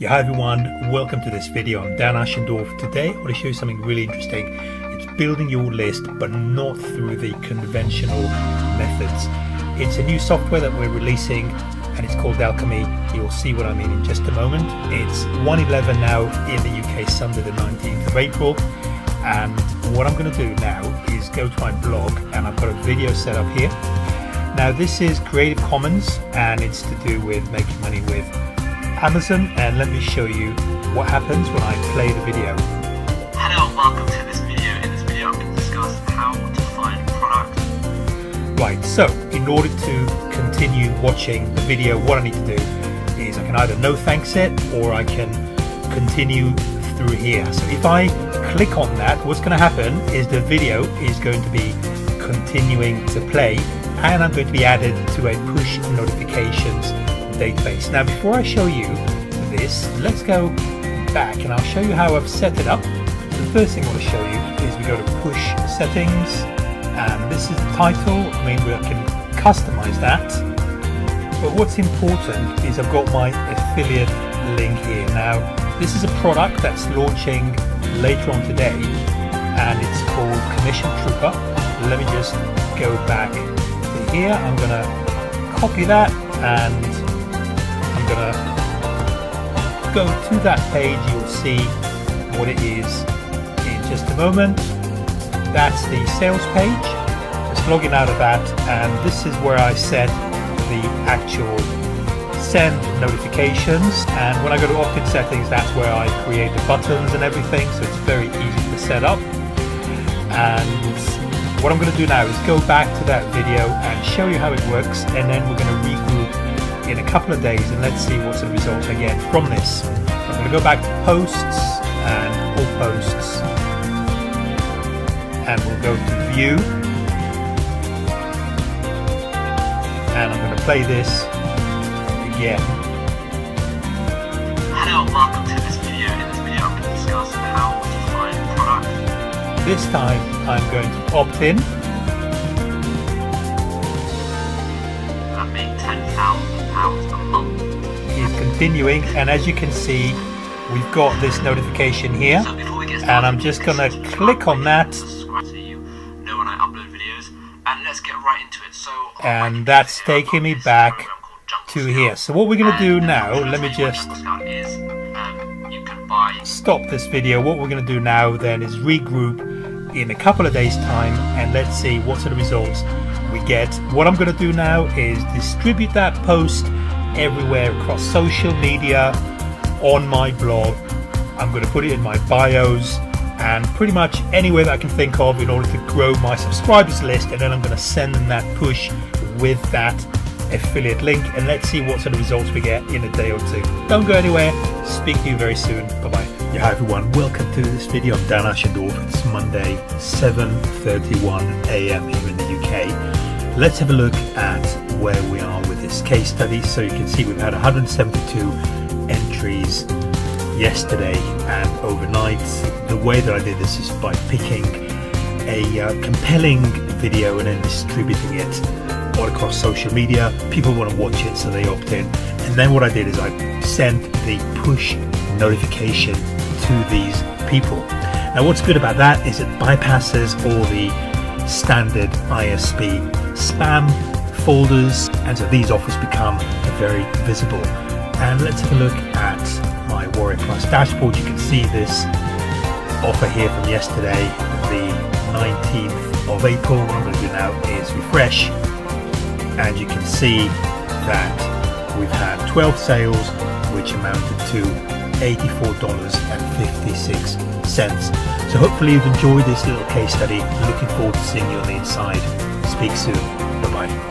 Yeah, hi everyone, welcome to this video. I'm Dan Ashendorf. Today I want to show you something really interesting. It's building your list but not through the conventional methods. It's a new software that we're releasing and it's called Alchemy. You'll see what I mean in just a moment. It's 1.11 now in the UK, Sunday the 19th of April. And what I'm going to do now is go to my blog and I've got a video set up here. Now this is Creative Commons and it's to do with making money with Amazon and let me show you what happens when I play the video. Hello and welcome to this video. In this video I'm going to discuss how to find product. Right, so in order to continue watching the video, what I need to do is I can either no thanks it or I can continue through here. So if I click on that, what's going to happen is the video is going to be continuing to play and I'm going to be added to a push notifications database. Now before I show you this, let's go back and I'll show you how I've set it up. The first thing I want to show you is we go to push settings and this is the title. I mean we can customize that. But what's important is I've got my affiliate link here. Now this is a product that's launching later on today and it's called Commission Trooper. Let me just go back to here. I'm gonna copy that and gonna go to that page you'll see what it is in just a moment. That's the sales page. Just logging out of that and this is where I set the actual send notifications. And when I go to opt-in settings that's where I create the buttons and everything so it's very easy to set up. And what I'm going to do now is go back to that video and show you how it works and then we're going to regroup in a couple of days and let's see what sort of results I get from this. I'm going to go back to posts and all posts and we'll go to view and I'm going to play this again. Hello and welcome to this video. In this video I'm going to discuss how to find product. This time I'm going to opt in continuing and as you can see we've got this notification here. And I'm just gonna click on that. and that's taking me back to here. So what we're gonna do now let me just stop this video. What we're gonna do now then is regroup in a couple of days time and let's see what sort of results we get. What I'm gonna do now is distribute that post everywhere across social media, on my blog. I'm going to put it in my bios and pretty much anywhere that I can think of in order to grow my subscribers list. And then I'm going to send them that push with that affiliate link. And let's see what sort of results we get in a day or two. Don't go anywhere. Speak to you very soon. Bye bye. Yeah, hi everyone. Welcome to this video. I'm Dan Ashendorf. It's Monday, 7:31 a.m. here in the UK. Let's have a look at where we are with this case study. So you can see we've had 172 entries yesterday and overnight. The way that I did this is by picking a uh, compelling video and then distributing it all across social media. People want to watch it, so they opt in. And then what I did is I sent the push notification to these people. Now, what's good about that is it bypasses all the standard ISP spam folders and so these offers become very visible. And let's have a look at my Warrior Plus dashboard. You can see this offer here from yesterday the 19th of April. What I'm going to do now is refresh. And you can see that we've had 12 sales which amounted to $84.56 so hopefully you've enjoyed this little case study. Looking forward to seeing you on the inside speak soon. Bye bye